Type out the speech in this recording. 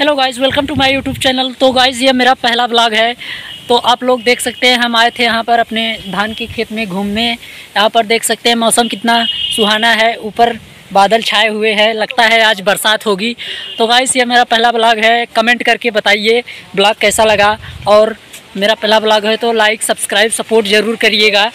Hello guys welcome to my YouTube channel तो guys ये मेरा पहला ब्लॉग है। तो आप लोग देख सकते हैं, हम आए थे यहाँ पर अपने धान के खेत में घूमने। यहाँ पर देख सकते हैं, मौसम कितना सुहाना है। ऊपर बादल छाए हुए हैं, लगता है आज बरसात होगी। तो गाइस ये मेरा पहला ब्लॉग है। कमेंट करके बताइए ब्लॉग कैसा लगा? और मेरा पहला ब्लॉग है तो लाइक सब्सक्राइब सपोर्ट ज़रूर करिएगा।